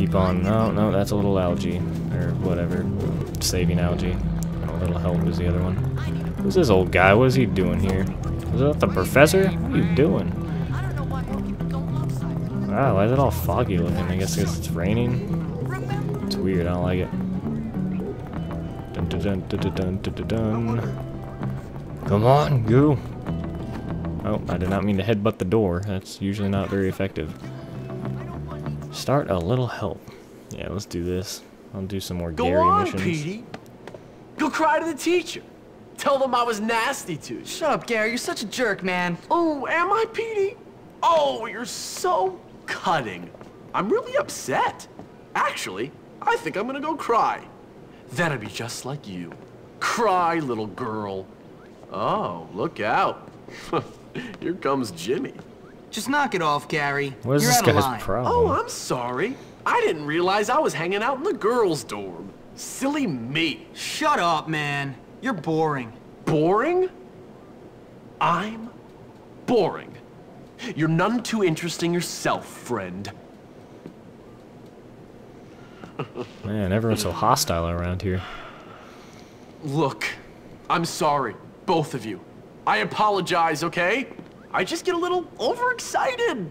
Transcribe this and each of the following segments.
keep on. No, no, that's a little Algie. Or whatever. Saving Algie. And a little help is the other one. Who's this old guy? What is he doing here? Is that the professor? What are you doing? Wow, why is it all foggy looking? I guess because it's raining. It's weird, I don't like it. Dun dun dun dun dun dun dun. Come on, go. Oh, I did not mean to headbutt the door. That's usually not very effective. Start a little help. Yeah, let's do this. I'll do some more Go Gary on, missions. Petey. Go cry to the teacher. Tell them I was nasty to you. Shut up, Gary. You're such a jerk, man. Oh, am I, Petey? Oh, you're so cutting. I'm really upset. Actually, I think I'm gonna go cry. Then I'd be just like you. Cry, little girl. Oh, look out. Here comes Jimmy. Just knock it off, Gary. What is You're this out of guy's line. problem? Oh, I'm sorry. I didn't realize I was hanging out in the girls' dorm. Silly me. Shut up, man. You're boring. Boring? I'm boring. You're none too interesting yourself, friend. Man, everyone's so hostile around here. Look, I'm sorry, both of you. I apologize, okay? I just get a little overexcited.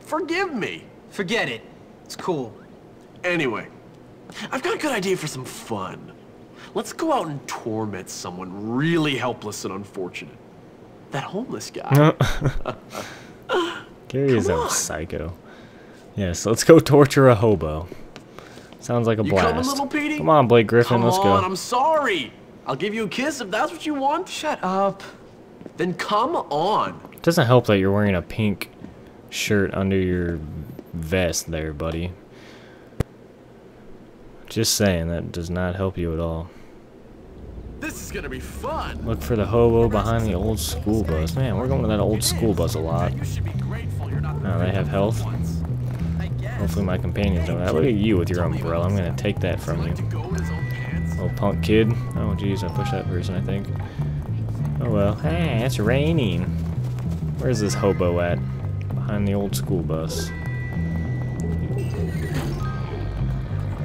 Forgive me. Forget it. It's cool. Anyway, I've got a good idea for some fun. Let's go out and torment someone really helpless and unfortunate. That homeless guy. Gary is Come a psycho. Yes, let's go torture a hobo. Sounds like a You blast. coming, little Petey? Come on, Blake Griffin, Come let's on, go. I'm sorry. I'll give you a kiss if that's what you want. Shut up. Then come on. It doesn't help that you're wearing a pink shirt under your vest there, buddy. Just saying, that does not help you at all. This is gonna be fun. Look for the hobo behind the old school bus. Man, we're going to that old school bus a lot. You should be grateful you're not Oh, they have health. Hopefully my companions don't have. Look at you with your umbrella. I'm gonna take that from you. go in his own pants. Little punk kid. Oh jeez, I pushed that person, I think. Oh well. Hey, it's raining. Where's this hobo at? Behind the old school bus.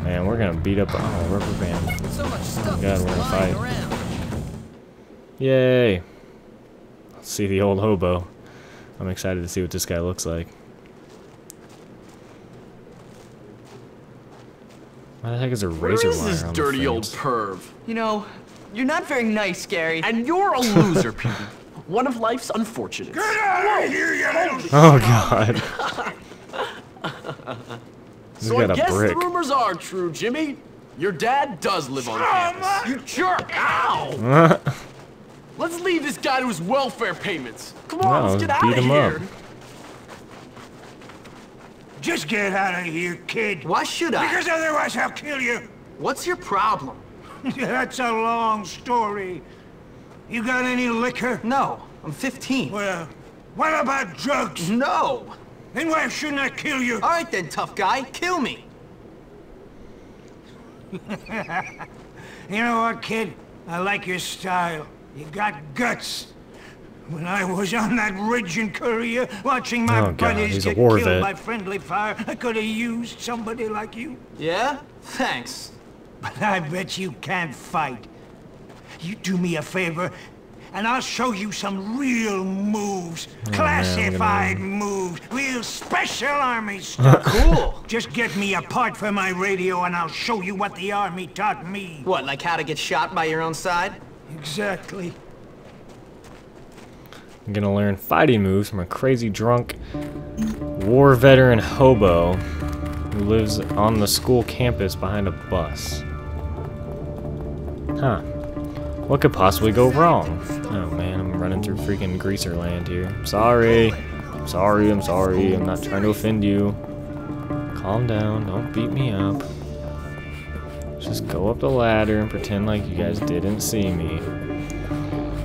Man, we're gonna beat up. Oh, rubber band. So much stuff God, we're gonna fight. around. Yay! Let's see the old hobo. I'm excited to see what this guy looks like. Why the heck is there Where razor is wire this on dirty the old perv? You know, you're not very nice, Gary. And you're a loser, Petey. One of life's unfortunates. Get out of here, you Oh god. He's So I got a guess brick. the rumors are true, Jimmy. Your dad does live on campus. You jerk! Ow! Let's leave this guy to his welfare payments. Come on, No, let's get let's out of him up. here. Just get out of here, kid. Why should I? Because otherwise I'll kill you. What's your problem? That's a long story. You got any liquor? No, I'm 15. Well, what about drugs? No. Then why shouldn't I kill you? All right then, tough guy. Kill me. You know what, kid? I like your style. You got guts. When I was on that ridge in Korea, watching my Oh, buddies he's get killed vet. by friendly fire, I could have used somebody like you. Yeah? Thanks. But I bet you can't fight. You do me a favor, and I'll show you some real moves. Oh, Classified gonna- moves. Real special army stuff. Cool. Just get me a part for my radio, and I'll show you what the army taught me. What, like how to get shot by your own side? Exactly. I'm gonna learn fighting moves from a crazy drunk war veteran hobo who lives on the school campus behind a bus. Huh. What could possibly go wrong? Oh man, I'm running through freaking greaser land here. I'm sorry. I'm sorry, I'm sorry. I'm not trying to offend you. Calm down, don't beat me up. Just go up the ladder and pretend like you guys didn't see me.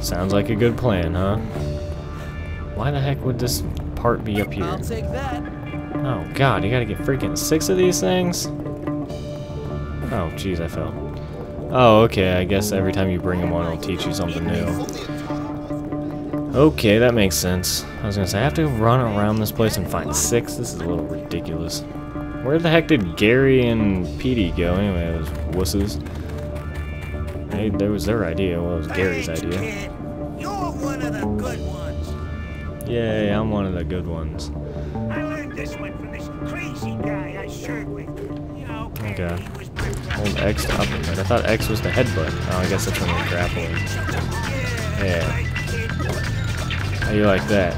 Sounds like a good plan, huh? Why the heck would this part be up here? I'll take that. Oh god, you gotta get freaking six of these things? Oh jeez, I fell. Oh, okay, I guess every time you bring them one, it'll teach you something new. Okay, that makes sense. I was gonna say, I have to run around this place and find six? This is a little ridiculous. Where the heck did Gary and Petey go anyway, those wusses? Hey, there was their idea. Well, it was Gary's idea. kid. You're one of the good ones. Yay, I'm one of the good ones. I learned this one from this crazy guy I served with. Okay. He was my brother. Hold X to uppercut. I thought X was the headbutt. Oh, I guess that's when you're grappling. Yeah. Right, kid. How you like that?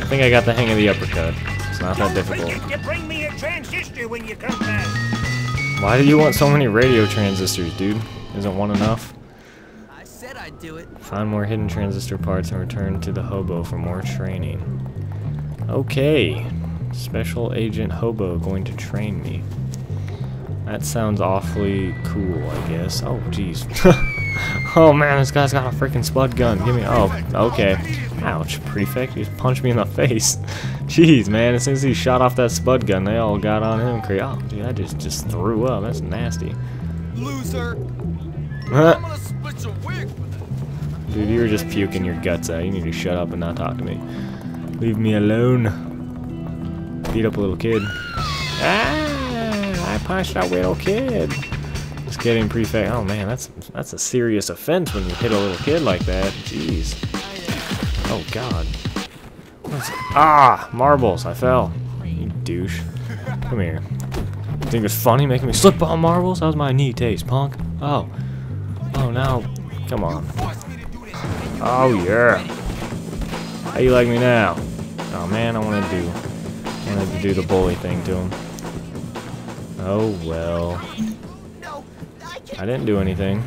I think I got the hang of the uppercut. It's not that difficult. forget to bring me a transistor when you come back. Why do you want so many radio transistors, dude? Isn't one enough? I said I'd do it. Find more hidden transistor parts and return to the hobo for more training. Okay. Special Agent Hobo going to train me. That sounds awfully cool, I guess. Oh, jeez. oh man, this guy's got a freaking spud gun. Give me. Oh, okay. Ouch, prefect. He just punched me in the face. Jeez, man. As soon as he shot off that spud gun, they all got on him. Oh, dude, I just just threw up. That's nasty. Loser. Huh. I'm gonna split your wig for this. Dude, you were just puking your guts out. You need to shut up and not talk to me. Leave me alone. Beat up a little kid. Ah! I punched that little kid. Just kidding, prefect. Oh man, that's that's a serious offense when you hit a little kid like that. Jeez. Oh god. Ah marbles? I fell. You douche. Come here. You think it's funny making me slip on marbles? How's my knee taste, punk? Oh. Oh now. Come on. Oh yeah. How you like me now? Oh man, I wanted to do I wanted to do the bully thing to him. Oh well. I didn't do anything.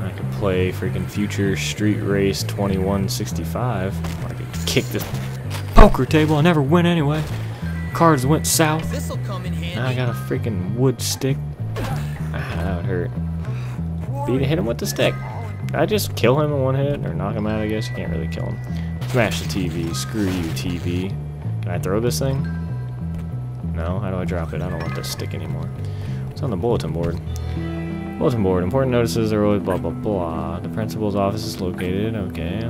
I could play freaking Future Street Race 2165. I could kick this poker table. I never win anyway. Cards went south. This'll come in handy. Now I got a freaking wood stick. Ah, that would hurt. Beat hit him with the stick. Did I just kill him in one hit or knock him out? I guess you can't really kill him. Smash the TV. Screw you, TV. Can I throw this thing? No. How do I drop it? I don't want this stick anymore. It's on the bulletin board. Bulletin board. Important notices are always blah blah blah. The principal's office is located. Okay.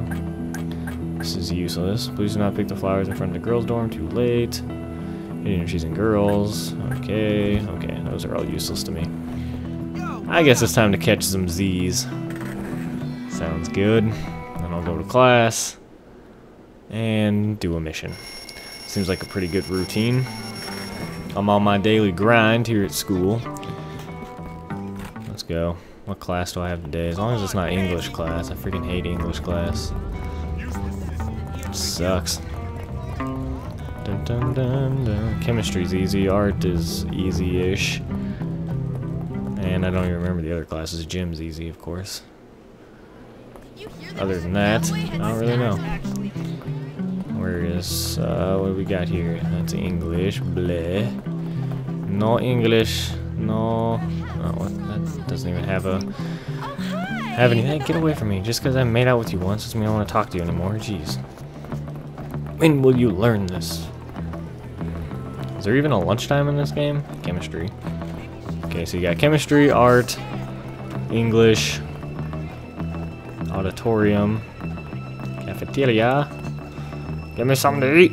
This is useless. Please do not pick the flowers in front of the girls' dorm. Too late. She's and girls. Okay. Okay. Those are all useless to me. I guess it's time to catch some Z's. Sounds good. Then I'll go to class and do a mission. Seems like a pretty good routine. I'm on my daily grind here at school. Let's go. What class do I have today? As long as it's not English class. I freaking hate English class. Sucks. Dun, dun, dun, dun. Chemistry's easy. Art is easy-ish. And I don't even remember the other classes. Gym's easy, of course. Other than that, I don't really know. Where is, uh, what we got here? That's English, bleh. No English, no, oh, what? that doesn't even have a, have anything. Get away from me. Just because I made out with you once doesn't mean I want to talk to you anymore. Jeez. When will you learn this? Is there even a lunchtime in this game? Chemistry. Okay, so you got chemistry, art, English, auditorium, cafeteria. Give me something to eat.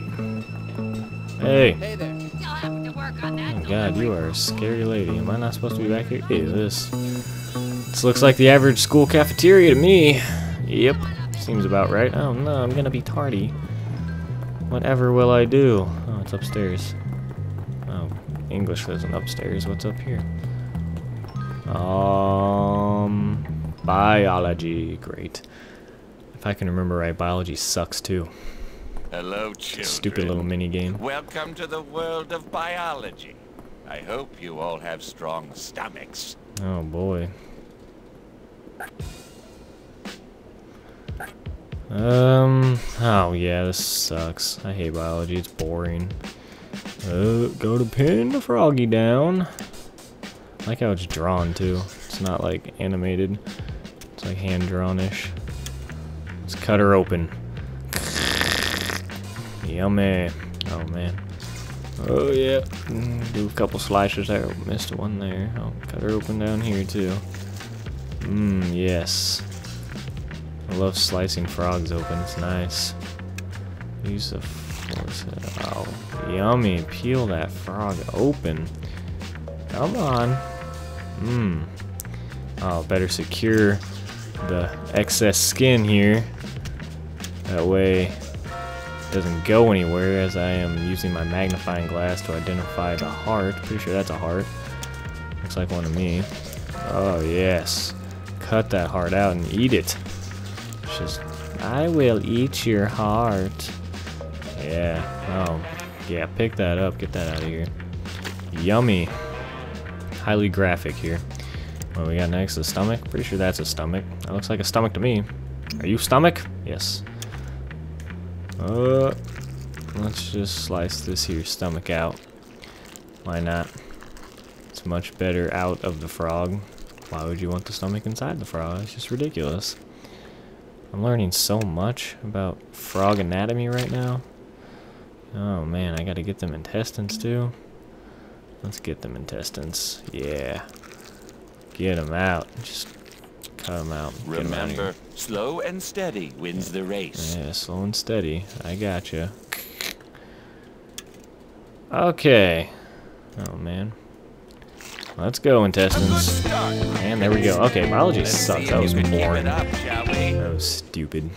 Hey. Hey there. You'll have to work on that. Oh god, you are a scary lady. Am I not supposed to be back here? Hey, this. This looks like the average school cafeteria to me. Yep. Seems about right. Oh no, I'm gonna be tardy. Whatever will I do? Oh, it's upstairs. Oh, English isn't upstairs. What's up here? Um, biology. Great. If I can remember right, biology sucks too. Hello, children. Stupid little mini game. Welcome to the world of biology. I hope you all have strong stomachs. Oh boy. Um, oh yeah, this sucks. I hate biology, it's boring. Uh, go to pin the froggy down. I like how it's drawn too. It's not like animated. It's like hand drawn-ish. Let's cut her open. Yummy. Oh man. Oh yeah. Mm, do a couple slices there. Oh, missed one there. I'll cut her open down here too. Mmm, yes. I love slicing frogs open. It's nice. Use the force. Oh, Yummy. Peel that frog open. Come on. Mmm. Oh, better secure the excess skin here. That way doesn't go anywhere as I am using my magnifying glass to identify the heart. Pretty sure that's a heart. Looks like one to me. Oh, yes. Cut that heart out and eat it. It's just, I will eat your heart. Yeah. Oh, yeah. Pick that up. Get that out of here. Yummy. Highly graphic here. What we got next? The stomach? Pretty sure that's a stomach. That looks like a stomach to me. Are you stomach? Yes. Uh, let's just slice this here stomach out. Why not? It's much better out of the frog. Why would you want the stomach inside the frog? It's just ridiculous. I'm learning so much about frog anatomy right now. Oh man, I gotta get them intestines too. Let's get them intestines. Yeah. Get them out. Just cut them out. Get 'em out. Remember, slow and steady wins the race. Yeah, slow and steady. I gotcha. Okay. Oh man. Let's go, intestines. And there we go. Okay, biology sucks. That was you can keep boring. That was stupid.